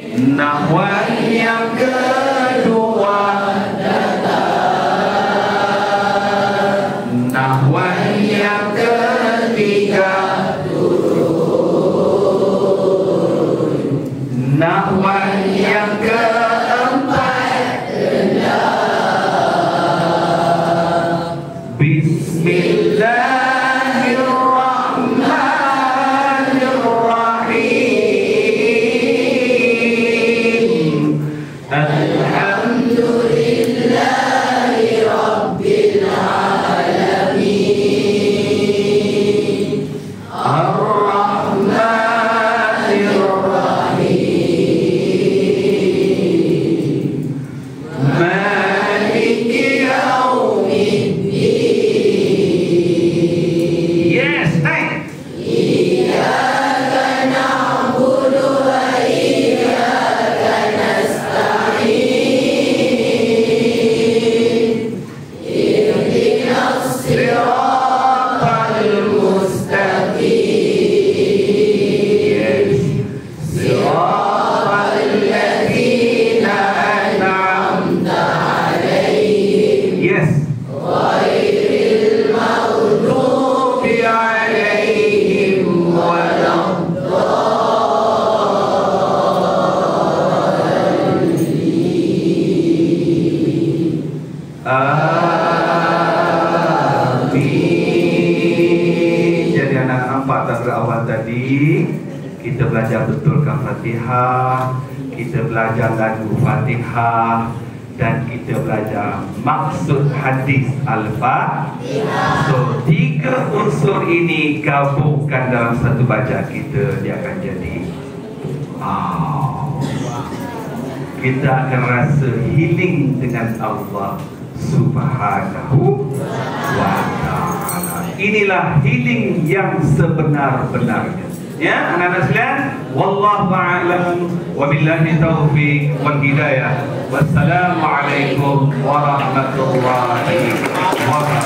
Nahwan yang kedua. Nahwan yang ketiga. Nahwan yang keempat tadi kita belajar betulkan Fatihah, kita belajar lagu Fatihah dan kita belajar maksud hadis Al-Fatihah. So tiga unsur ini gabungkan dalam satu baca kita dia akan jadi wow. Kita akan rasa healing dengan Allah Subhanahu wa taala. Inilah healing yang sebenar-benarnya. يا أنا نزلان والله أعلم. وبالله التوفيق والهداية. والسلام عليكم ورحمة الله وبركاته.